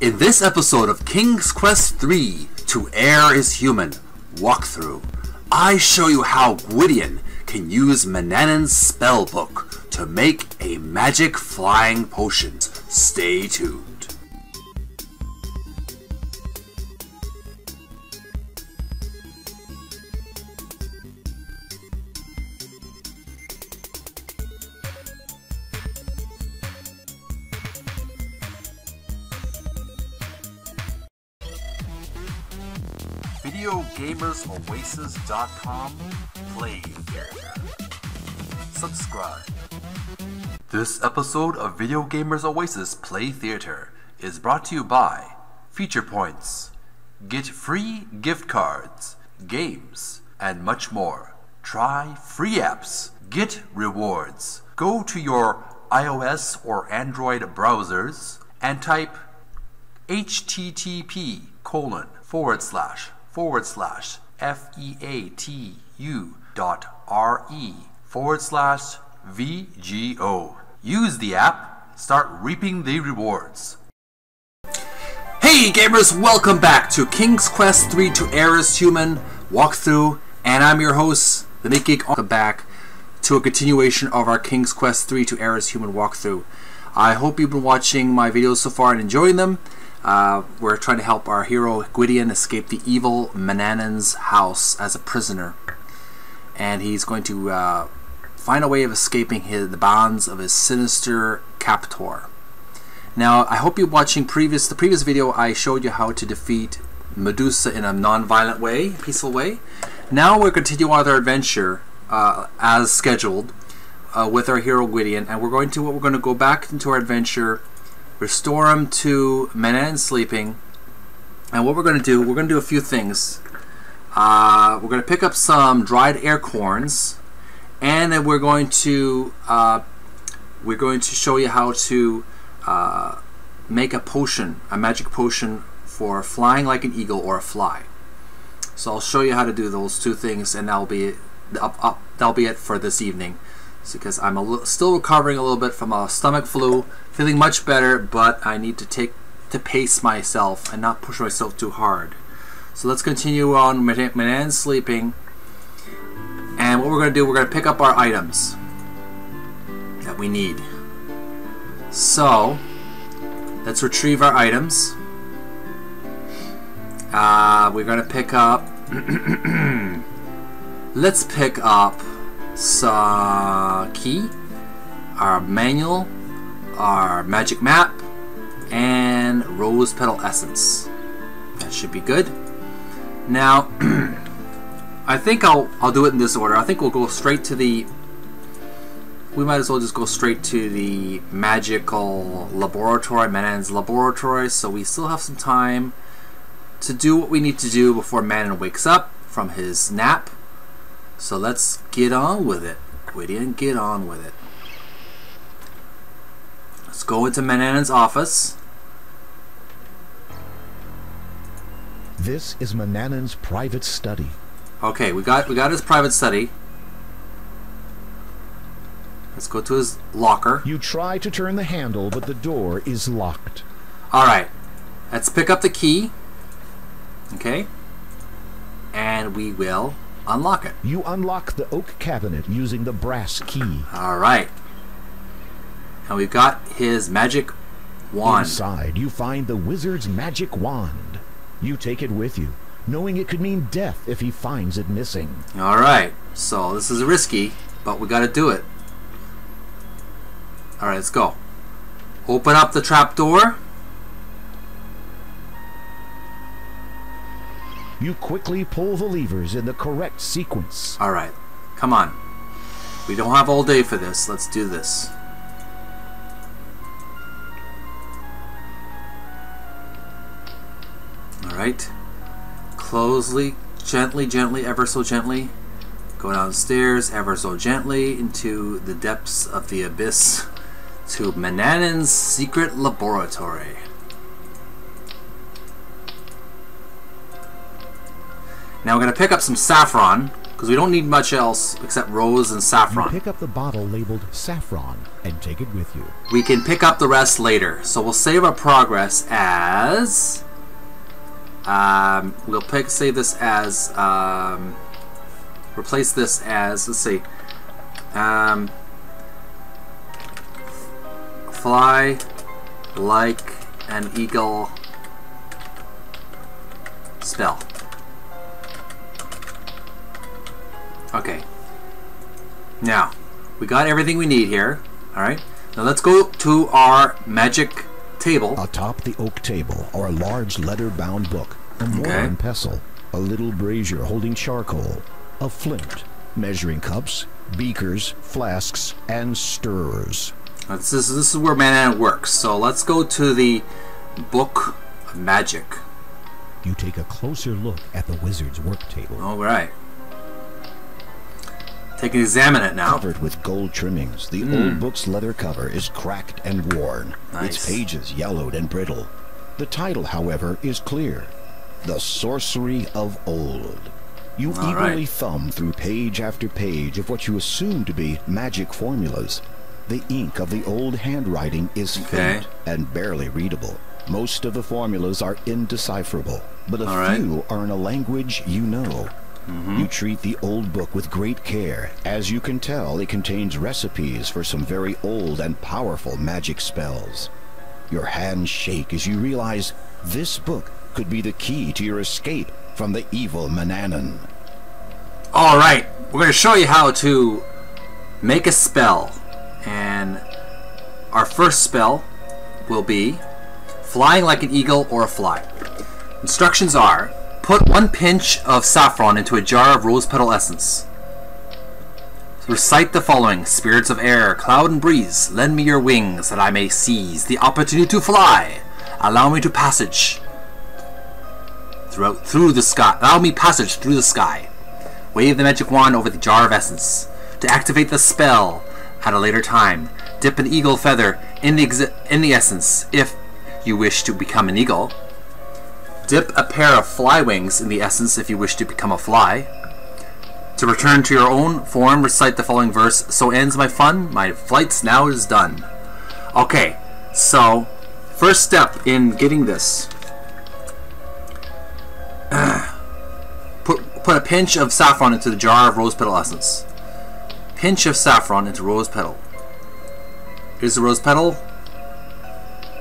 In this episode of King's Quest 3 To Heir is Human walkthrough, I show you how Gwydion can use Manannan's spellbook to make a magic flying potion. Stay tuned. VideoGamersOasis.com Play Subscribe. This episode of Video Gamers Oasis Play Theater is brought to you by Feature Points. Get free gift cards, games, and much more. Try free apps. Get rewards. Go to your iOS or Android browsers and type http colon forward slash forward slash f-e-a-t-u dot r-e forward slash VGO. Use the app, start reaping the rewards. Hey gamers, welcome back to King's Quest 3 to Heir is Human walkthrough, and I'm your host, the Nick Geek. Welcome back to a continuation of our King's Quest 3 to Heir is Human walkthrough. I hope you've been watching my videos so far and enjoying them. Uh, we're trying to help our hero Gwydion escape the evil Manannan's house as a prisoner. And he's going to uh, find a way of escaping his, the bonds of his sinister captor. Now, I hope you're watching previous the previous video I showed you how to defeat Medusa in a non-violent way, peaceful way. Now we're continuing our adventure uh, as scheduled uh, with our hero Gwydion, and we're going to we're going to go back into our adventure restore him to Manannan sleeping. And what we're going to do, we're going to do a few things. Uh, we're going to pick up some dried acorns, and then we're going to uh, we're going to show you how to uh, make a potion, a magic potion for flying like an eagle or a fly. So I'll show you how to do those two things, and that'll be up, up, that'll be it for this evening because I'm still recovering a little bit from a stomach flu, feeling much better, but I need to take to pace myself and not push myself too hard. So let's continue on Manan sleeping. And what we're going to do, we're going to pick up our items that we need. So, let's retrieve our items. Uh, we're going to pick up... let's pick up key, our manual, our magic map, and rose petal essence. That should be good. Now, I think I'll I'll do it in this order. I think we'll go straight to the. We might as well just go straight to the magical laboratory, Manannan's laboratory, so we still have some time to do what we need to do before Manannan wakes up from his nap. So let's get on with it. Gwydion, get on with it. Let's go into Manannan's office. This is Manannan's private study. Okay, we got we got his private study. Let's go to his locker. You try to turn the handle, but the door is locked. Alright. Let's pick up the key. Okay. And we will unlock it. You unlock the oak cabinet using the brass key. Alright. And we've got his magic wand. Inside, you find the wizard's magic wand. You take it with you, knowing it could mean death if he finds it missing. Alright, so this is risky, but we gotta do it. Alright, let's go. Open up the trap door. You quickly pull the levers in the correct sequence. Alright, come on. We don't have all day for this. Let's do this. Alright. Closely, gently, gently, ever so gently. Go downstairs ever so gently into the depths of the abyss to Manannan's secret laboratory. Now we're going to pick up some saffron. Because we don't need much else except rose and You saffron. pick up the bottle labeled saffron and take it with you. We can pick up the rest later. So we'll save our progress as. Um, we'll pick save this as. Um, replace this as. Let's see. Um, fly like an eagle spell. Okay. Now, we got everything we need here. Alright. Now let's go to our magic table. Atop the oak table are a large leather-bound book, a mortar Okay. and pestle, a little brazier holding charcoal, a flint, measuring cups, beakers, flasks, and stirrers. This is, this is where mana works. So let's go to the book of magic. You take a closer look at the wizard's work table. Alright. Take and examine it now. Covered with gold trimmings, the old hmm. book's leather cover is cracked and worn, Nice. its pages yellowed and brittle. The title, however, is clear The Sorcery of Old. You All eagerly right. thumb through page after page of what you assume to be magic formulas. The ink of the old handwriting is Okay. faint and barely readable. Most of the formulas are indecipherable, but a All right. few are in a language you know. Mm-hmm. You treat the old book with great care. As you can tell, it contains recipes for some very old and powerful magic spells. Your hands shake as you realize this book could be the key to your escape from the evil Manannan. Alright, we're going to show you how to make a spell. And our first spell will be flying like an eagle or a fly. Instructions are put one pinch of saffron into a jar of rose petal essence. Recite the following Spirits of air, cloud, and breeze, lend me your wings that I may seize the opportunity to fly. Allow me to passage throughout through the sky. Allow me passage through the sky. Wave the magic wand over the jar of essence. To activate the spell at a later time, dip an eagle feather in the in the essence if you wish to become an eagle. Dip a pair of fly wings in the essence if you wish to become a fly. To return to your own form, recite the following verse So ends my fun, my flights now is done. Okay, so first step in getting this put put a pinch of saffron into the jar of rose petal essence. Pinch of saffron into rose petal. Here's the rose petal.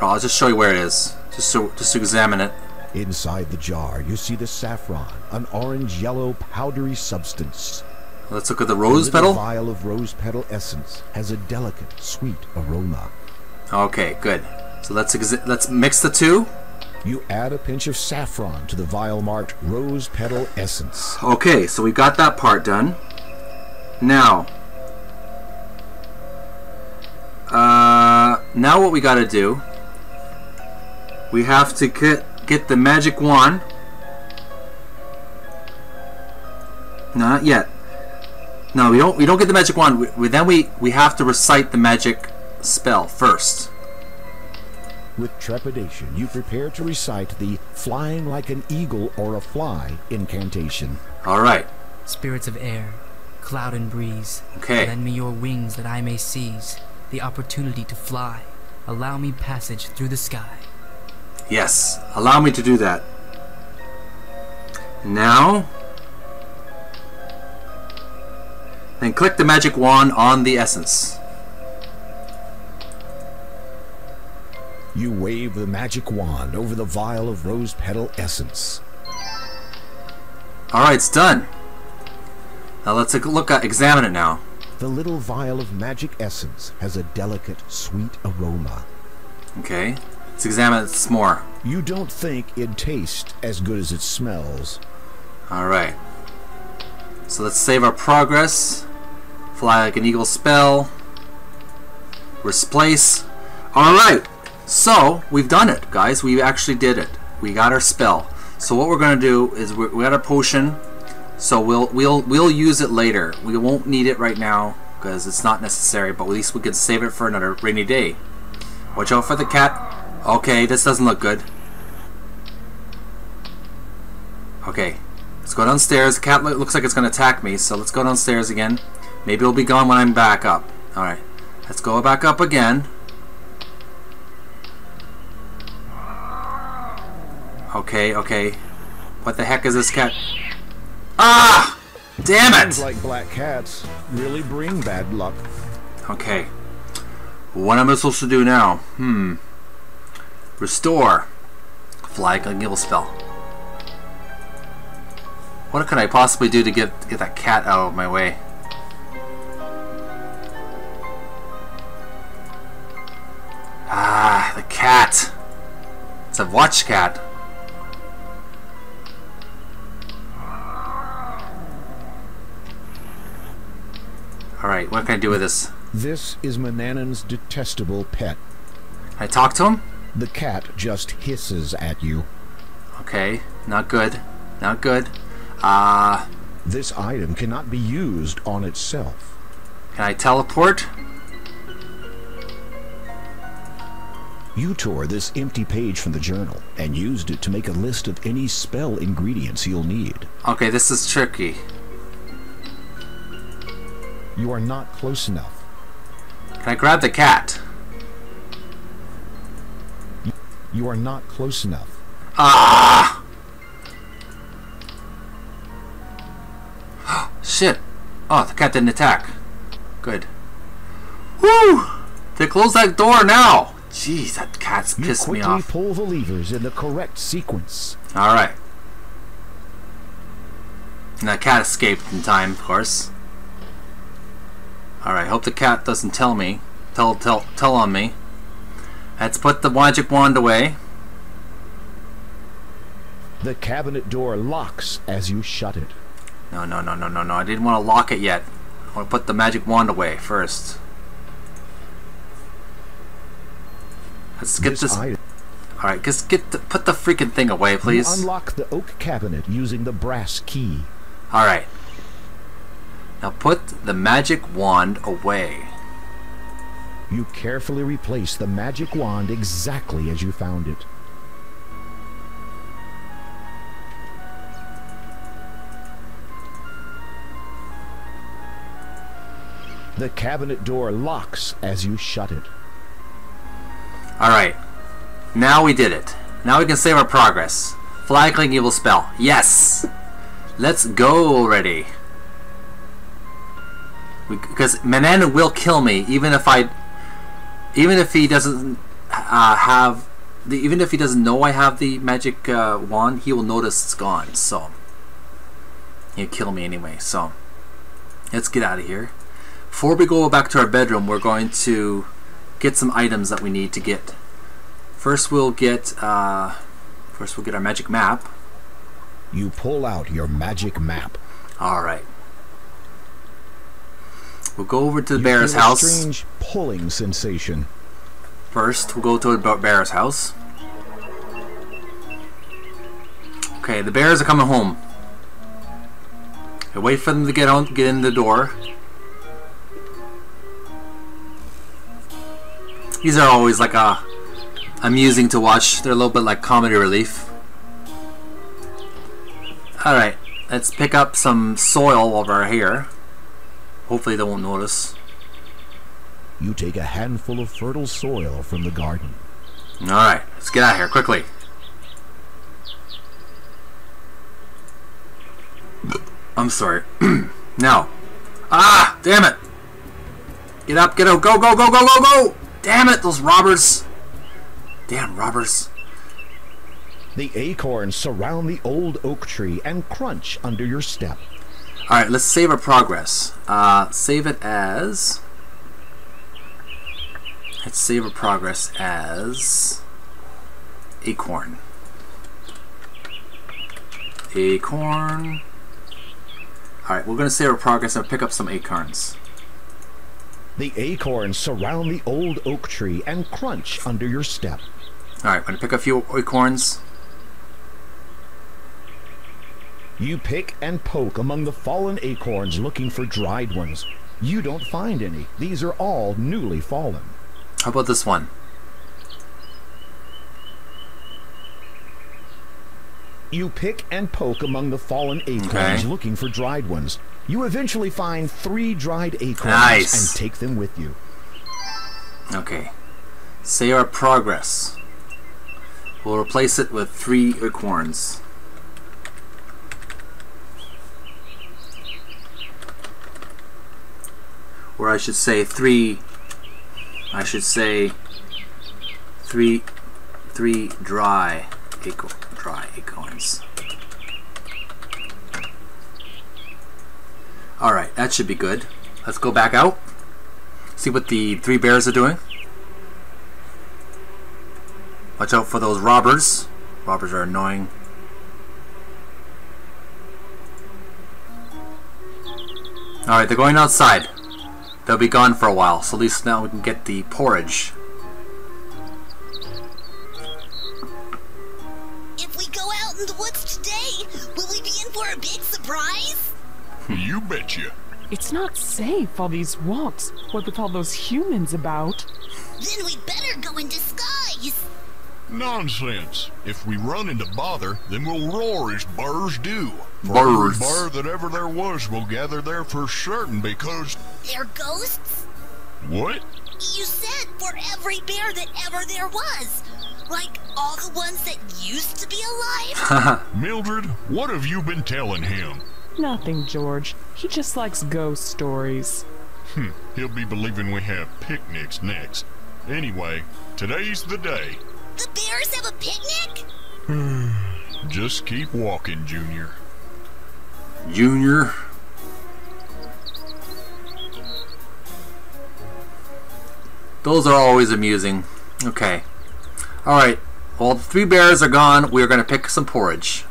I'll just show you where it is, just so just to examine it. Inside the jar, you see the saffron, an orange-yellow powdery substance. Let's look at the The rose little petal. vial of rose petal essence has a delicate, sweet aroma. Okay, good. So let's let's mix the two. You add a pinch of saffron to the vial marked rose petal essence. Okay, so we got that part done. Now, uh, now what we got to do? We have to get get the magic wand. Not yet. No, we don't. We don't get the magic wand. We, we, then we we have to recite the magic spell first. With trepidation, you prepare to recite the flying like an eagle or a fly incantation. All right. Spirits of air, cloud and breeze, Okay. lend me your wings that I may seize the opportunity to fly. Allow me passage through the sky. Yes, allow me to do that. Now, then click the magic wand on the essence. You wave the magic wand over the vial of rose petal essence. All right, it's done. Now let's look at examine it now. The little vial of magic essence has a delicate, sweet aroma. Okay, let's examine it some more. You don't think it tastes as good as it smells. All right. So let's save our progress. Fly like an eagle spell. Replace. All right. So we've done it, guys. We actually did it. We got our spell. So what we're gonna do is we we got our potion. So we'll we'll we'll use it later. We won't need it right now because it's not necessary. But at least we can save it for another rainy day. Watch out for the cat. Okay, this doesn't look good. Okay, Let's go downstairs. The cat looks like it's going to attack me, so let's go downstairs again. Maybe it'll be gone when I'm back up. Alright. Let's go back up again. Okay, okay. What the heck is this cat? Ah! Damn it! Seems like black cats really bring bad luck. Okay. What am I supposed to do now? Hmm. Restore. Flag a evil spell. What could I possibly do to get get that cat out of my way? Ah, the cat. It's a watch cat. Alright, what can I do with this? This is Manannan's detestable pet. Can I talk to him? The cat just hisses at you. Okay, not good. Not good. Uh, This item cannot be used on itself. can I teleport? You tore this empty page from the journal and used it to make a list of any spell ingredients you'll need. Okay, this is tricky. You are not close enough. Can I grab the cat? You are not close enough. Ah! Shit. Oh, the cat didn't attack. Good. Woo! They close that door now. Jeez, that cat's You pissed me off. pull the levers in the correct sequence. Alright. And that cat escaped in time, of course. Alright, hope the cat doesn't tell me. Tell tell tell on me. Let's put the magic wand away. The cabinet door locks as you shut it. No, no, no, no, no, no. I didn't want to lock it yet. I want to put the magic wand away first. Let's get This this. Alright, just get the, put the freaking thing away, please. You unlock the oak cabinet using the brass key. Alright. Now put the magic wand away. You carefully replace the magic wand exactly as you found it. The cabinet door locks as you shut it. Alright. Now we did it. Now we can save our progress. Flagling evil spell. Yes! Let's go already. Because Manana will kill me even if I even if he doesn't uh, have the, even if he doesn't know I have the magic uh, wand, he will notice it's gone. So he'll kill me anyway. So let's get out of here. Before we go back to our bedroom, we're going to get some items that we need to get. First, we'll get uh, first we'll get our magic map. You pull out your magic map. All right. We'll go over to the You bear's house. strange pulling sensation. First, we'll go to the bear's house. Okay, the bears are coming home. I wait for them to get on, get in the door. These are always like a amusing to watch. They're a little bit like comedy relief. All right, let's pick up some soil while we're here. Hopefully, they won't notice. You take a handful of fertile soil from the garden. Alright, let's get out of here quickly. I'm sorry. now. Ah! Damn it! Get up, get out, go, go, go, go, go, go! Damn it, those robbers! Damn robbers. The acorns surround the old oak tree and crunch under your step. Alright, let's save our progress. Uh, save it as. Let's save our progress as. Acorn. Acorn. Alright, we're gonna save our progress and pick up some acorns. The acorns surround the old oak tree and crunch under your step. Alright, I'm gonna pick a few acorns. You pick and poke among the fallen acorns looking for dried ones. You don't find any. These are all newly fallen. How about this one? You pick and poke among the fallen acorns Okay. looking for dried ones. You eventually find three dried acorns Nice. and take them with you. Okay. Say our progress. We'll replace it with three acorns. Or I should say three. I should say three, three dry acorn, dry acorns. All right, that should be good. Let's go back out. See what the three bears are doing. Watch out for those robbers. Robbers are annoying. Alright, they're going outside. They'll be gone for a while, so at least now we can get the porridge. If we go out in the woods today, will we be in for a big surprise? You betcha. It's not safe, all these walks. What with all those humans about? Then we better go in disguise. Nonsense. If we run into bother, then we'll roar as bars do. For Bars. every bar that ever there was will gather there for certain because... They're ghosts? What? You said for every bear that ever there was. Like all the ones that used to be alive? Mildred, what have you been telling him? Nothing, George. He just likes ghost stories. Hm, he'll be believing we have picnics next. Anyway, today's the day. The bears have a picnic? Hmm, just keep walking, Junior. Junior. Those are always amusing. Okay. Alright. While the three bears are gone, we are going to pick some porridge.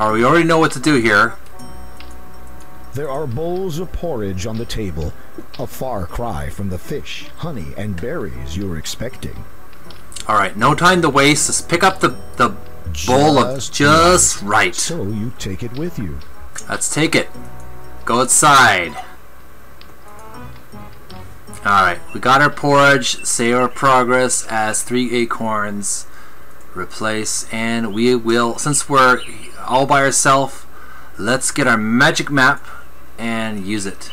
Alright, we already know what to do here. There are bowls of porridge on the table, a far cry from the fish, honey, and berries you were expecting. Alright, no time to waste. Let's pick up the, the bowl of Just just right. So you take it with you. Let's take it. Go outside. Alright, we got our porridge. Save our progress as three acorns. Replace, and we will, since we're all by ourselves, let's get our magic map and use it.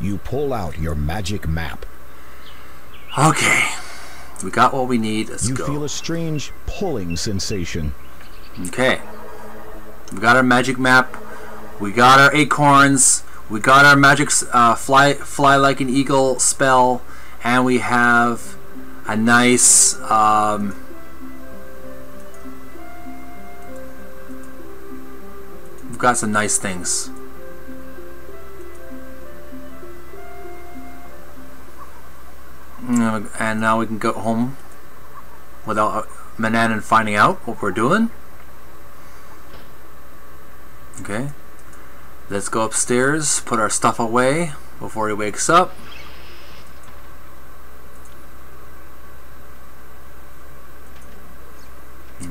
You pull out your magic map. Okay, we got what we need. Let's You go. feel a strange pulling sensation. Okay. We got our magic map. We got our acorns. We got our magic uh, fly fly like an eagle spell, and we have a nice um, got some nice things. And now we can go home without uh, Manannan finding out what we're doing. Okay. Let's go upstairs, put our stuff away before he wakes up.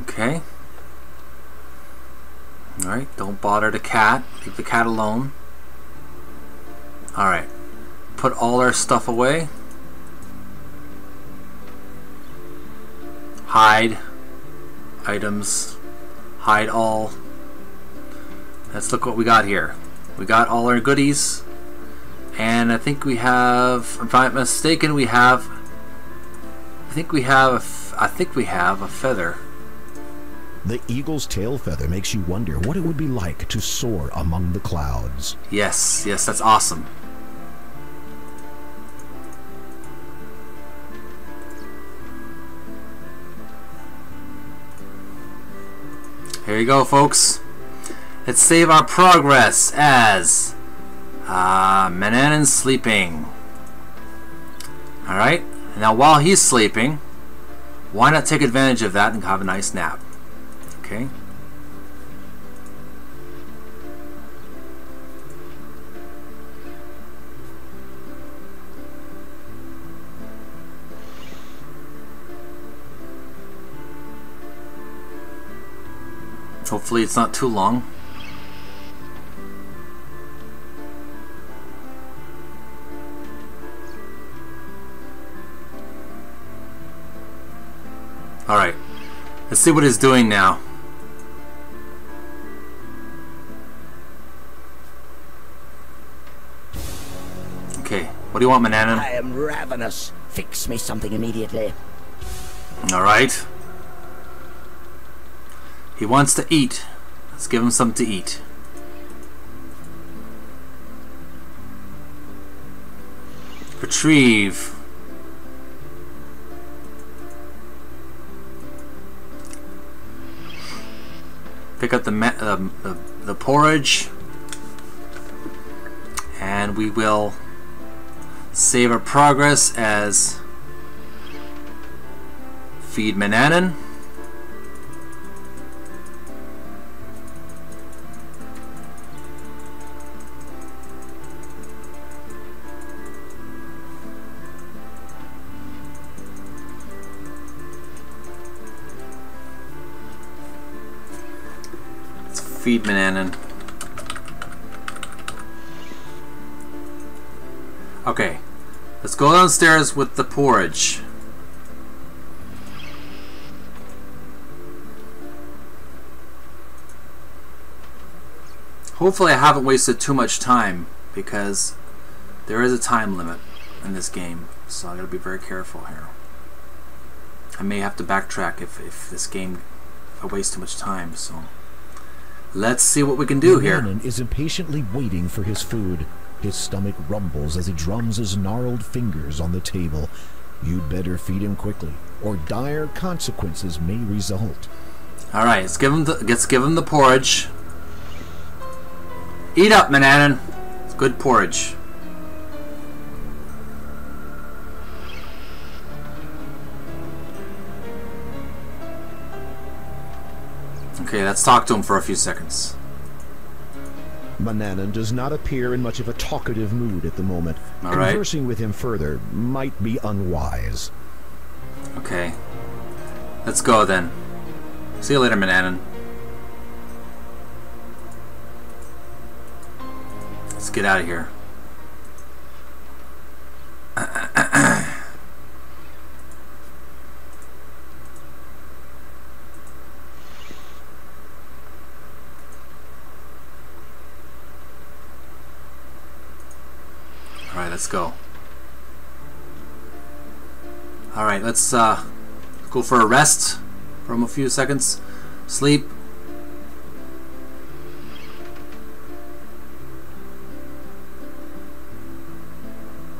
Okay. Alright, don't bother the cat. Leave the cat alone. Alright. Put all our stuff away. Hide. Items. Hide all. Let's look what we got here. We got all our goodies. And I think we have, if I'm not mistaken, we have, I think we have, I think we have a feather. The eagle's tail feather makes you wonder what it would be like to soar among the clouds. Yes, yes, that's awesome. Here you go, folks. Let's save our progress as uh, Manannan's sleeping. Alright, now while he's sleeping, why not take advantage of that and have a nice nap? Okay. Hopefully it's not too long. Alright. Let's see what it's doing now. What do you want, Manannan? I am ravenous. Fix me something immediately. Alright. He wants to eat. Let's give him something to eat. Retrieve. Pick up the, um, the, the porridge. And we will save our progress as feed Manannan. Let's feed Manannan. Okay, let's go downstairs with the porridge. Hopefully I haven't wasted too much time because there is a time limit in this game, so I gotta be very careful here. I may have to backtrack if, if this game I waste too much time, so let's see what we can do here. Manannan is impatiently waiting for his food. His stomach rumbles as he drums his gnarled fingers on the table. You'd better feed him quickly, or dire consequences may result. Alright, let's give him the let's give him the porridge. Eat up, Manannan. It's good porridge. Okay, let's talk to him for a few seconds. Manannan does not appear in much of a talkative mood at the moment. All right. Conversing with him further might be unwise. Okay. Let's go then. See you later, Manannan. Let's get out of here. Alright, let's go. Alright, let's uh, go for a rest from a few seconds. Sleep.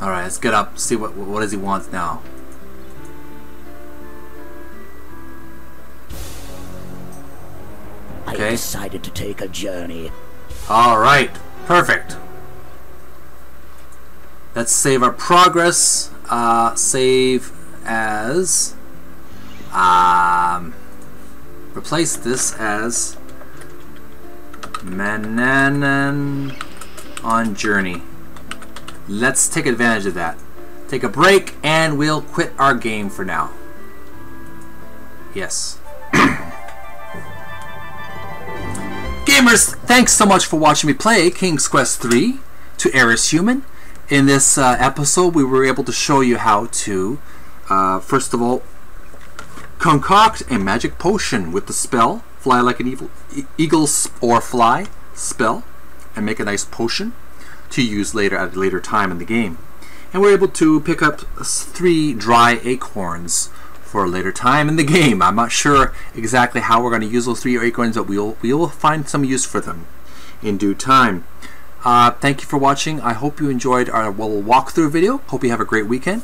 Alright, let's get up, see what what does he want now. I Okay. decided to take a journey. Alright, perfect. Let's save our progress. Uh, save as. Um, replace this as. Manannan on journey. Let's take advantage of that. Take a break and we'll quit our game for now. Yes. Gamers, thanks so much for watching me play King's Quest 3 to Heir Is Human. In this uh, episode, we were able to show you how to, uh, first of all, concoct a magic potion with the spell Fly Like an Evil, e- Eagle or Fly spell, and make a nice potion to use later at a later time in the game. And we're able to pick up three dry acorns for a later time in the game. I'm not sure exactly how we're going to use those three acorns, but we'll we will find some use for them in due time. Uh, thank you for watching. I hope you enjoyed our little walkthrough video. Hope you have a great weekend.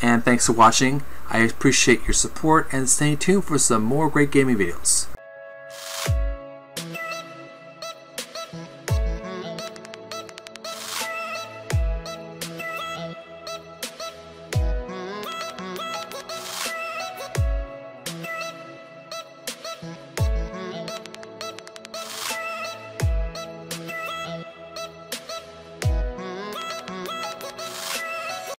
And thanks for watching. I appreciate your support and stay tuned for some more great gaming videos.